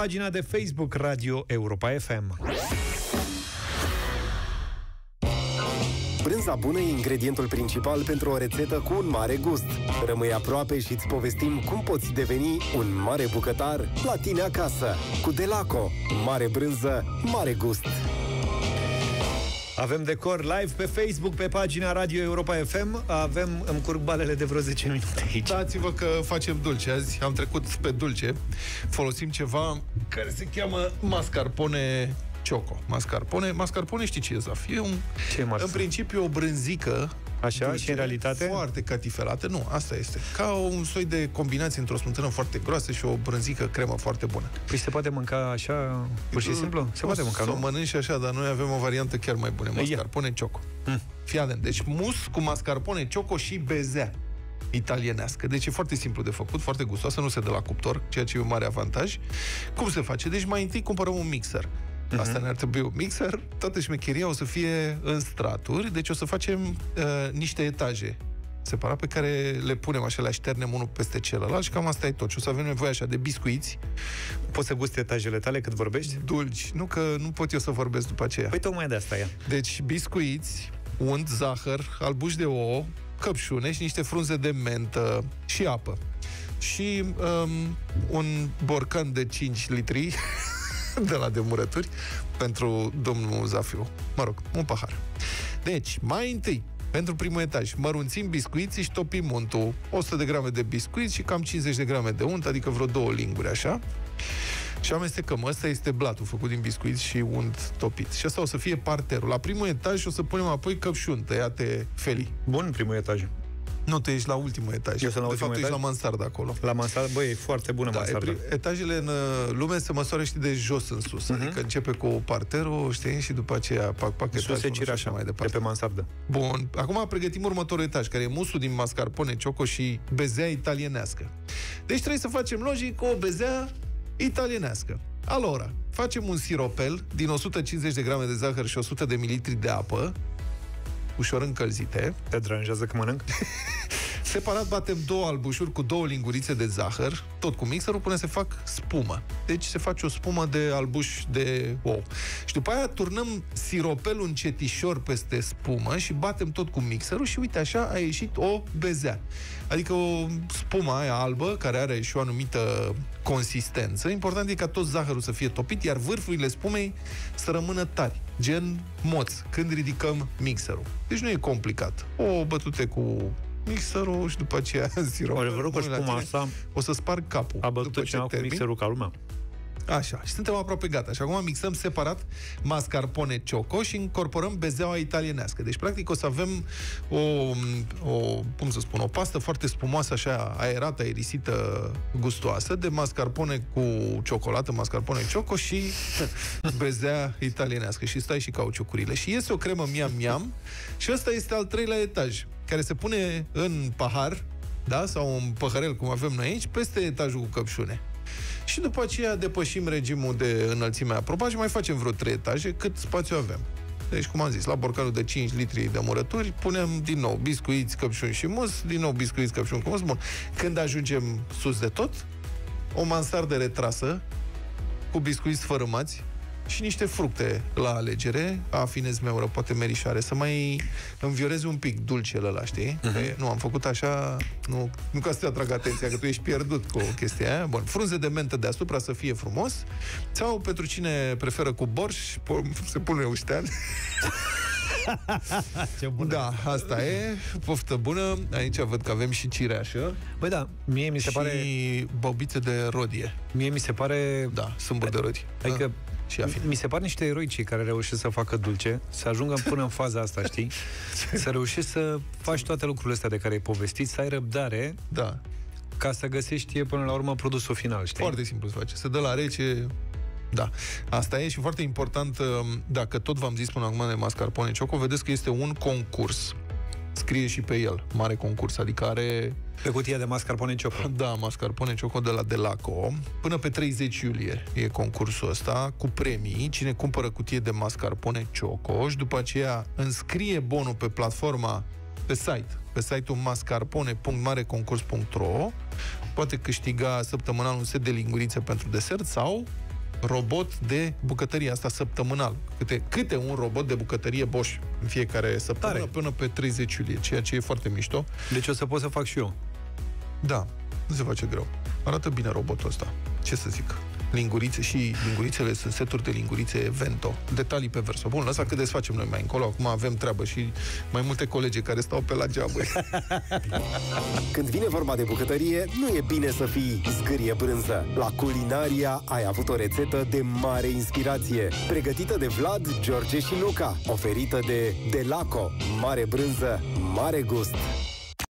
Pagina de Facebook Radio Europa FM. Brânza bună e ingredientul principal pentru o rețetă cu un mare gust. Rămâi aproape și îți povestim cum poți deveni un mare bucătar la tine acasă. Cu Delaco. Mare brânză, mare gust. Avem decor live pe Facebook, pe pagina Radio Europa FM. Avem, îmi curg balele de vreo 10 minute aici. Dați-vă că facem dulce azi. Am trecut pe dulce. Folosim ceva care se cheamă mascarpone Choco. Mascarpone. Mascarpone știi ce e, Zaf? E un, Ce e în principiu o brânzică Așa, dulce, și în realitate? Foarte catifelată. Nu, asta este. Ca un soi de combinație într-o smântână foarte groasă și o brânzică cremă foarte bună. Păi se poate mânca așa, pur și simplu? Se poate mânca, Să o nu? mănânci și așa, dar noi avem o variantă chiar mai bună. Mascarpone Choco. Mm. Fii atent. Deci mus cu mascarpone Choco și bezea italienească. Deci e foarte simplu de făcut, foarte gustoasă, nu se dă la cuptor, ceea ce e un mare avantaj. Cum se face? Deci mai întâi cumpărăm un mixer. Asta ne-ar trebui un mixer. Toată șmecheria o să fie în straturi, deci o să facem uh, niște etaje separat pe care le punem așa, le așternem unul peste celălalt și cam asta e tot. Și o să avem nevoie așa de biscuiți, Poți să gusti etajele tale cât vorbești? dulci. Nu că nu pot eu să vorbesc după aceea. Păi tocmai de asta e. Deci biscuiți, unt, zahăr, albuși de ouă, căpșune și niște frunze de mentă și apă. Și um, un borcan de 5 litri de la demurături pentru domnul Zafiu. Mă rog, un pahar. Deci, mai întâi, pentru primul etaj, mărunțim biscuiții și topim untul. 100 de grame de biscuiți și cam 50 de grame de unt, adică vreo două linguri, așa. Și amestecăm. Ăsta este blatul făcut din biscuiți și unt topit. Și asta o să fie parterul. La primul etaj o să punem apoi căpșuni tăiate felii. Bun primul etaj. Nu, tu ești la ultimul etaj. Eu sunt la de ultimul fapt, etaj? ești la mansardă acolo. La mansardă, băi, e foarte bună Da, e mansardă. pri- etajele în uh, lume se măsoară, știi, de jos în sus. Mhm. Adică începe cu parterul, știi, și după aceea pac, pac, Sus se etajul, cire și așa, mai de departe. pe mansardă. Bun, acum pregătim următorul etaj, care e musul din mascarpone, cioco și bezea italienească. Deci trebuie să facem logic o bezea italienească. Alora, facem un siropel din 150 de grame de zahăr și 100 de mililitri de apă, ușor încălzite. Te deranjează că mănânc? Separat batem două albușuri cu două lingurițe de zahăr, tot cu mixerul, până se fac spumă. Deci se face o spumă de albuș de ou. Și după aia turnăm siropelul încetișor peste spumă și batem tot cu mixerul și uite așa a ieșit o bezea. Adică o spumă aia albă, care are și o anumită consistență. Important e ca tot zahărul să fie topit, iar vârfurile spumei să rămână tari, gen moț, când ridicăm mixerul. Deci nu e complicat. O bătute cu mixerul și după aceea în sirop. Ori vă rog că Pune la spuma tine, asta O să sparg capul. a bătut După ce cineva cu termin. mixerul ca lumea. Așa, și suntem aproape gata. Și acum mixăm separat mascarpone cioco și incorporăm bezeaua italienească. Deci, practic, o să avem o, o, cum să spun, o pastă foarte spumoasă, așa, aerată, aerisită, gustoasă, de mascarpone cu ciocolată, mascarpone cioco și bezea italienească. Și stai și cauciucurile. Și iese o cremă miam-miam și ăsta este al treilea etaj, care se pune în pahar, da, sau un păhărel, cum avem noi aici, peste etajul cu căpșune. Și după aceea depășim regimul de înălțime aprobat și mai facem vreo 3 etaje cât spațiu avem. Deci, cum am zis, la borcanul de 5 litri de murături, punem din nou biscuiți, căpșuni și mus, din nou biscuiți, căpșuni cu mus. Bun. Când ajungem sus de tot, o mansardă retrasă, cu biscuiți fărâmați și niște fructe la alegere, afinez meură, poate merișoare, să mai învioreze un pic dulcele ăla, știi? Mhm. Uh-huh. Nu, am făcut așa, nu, nu ca să te atrag atenția, că tu ești pierdut cu chestia aia. Bun, frunze de mentă deasupra să fie frumos, sau pentru cine preferă cu borș, po- se pune uștean. Ce bună. Da, asta e, poftă bună. Aici văd că avem și cireașă Băi, da, mie mi se și pare... bobițe de rodie. Mie mi se pare... Da, sâmburi de rodie. Adică Da. Și afine. mi se par niște eroi cei care reușesc să facă dulce, să ajungă până în faza asta, știi? Să reușești să faci toate lucrurile astea de care ai povestit, să ai răbdare Da, ca să găsești până la urmă produsul final, știi? Foarte simplu se face. Se dă la rece, da. Asta e și foarte important, um, dacă tot v-am zis până acum de mascarpone cioco, vedeți că este un concurs. Scrie și pe el, mare concurs, adică are, Pe cutia de mascarpone cioco. da, mascarpone cioco de la Delaco. Până pe 30 iulie e concursul ăsta, cu premii. Cine cumpără cutie de mascarpone cioco și după aceea înscrie bonul pe platforma pe site, pe site-ul mascarpone.mareconcurs.ro poate câștiga săptămânal un set de lingurițe pentru desert sau robot de bucătărie asta săptămânal. Câte, câte un robot de bucătărie Bosch în fiecare săptămână Tare. până pe 30 iulie, ceea ce e foarte mișto. Deci o să pot să fac și eu. Da, nu se face greu. Arată bine robotul ăsta. Ce să zic? Lingurițe și lingurițele sunt seturi de lingurițe Vento. Detalii pe verso. Bun, lăsa că desfacem noi mai încolo. Acum avem treabă și mai multe colegi care stau pe la geamă. Când vine vorba de bucătărie, nu e bine să fii zgârie brânză. La Culinaria ai avut o rețetă de mare inspirație, pregătită de Vlad, George și Luca, oferită de Delaco. Mare brânză, mare gust.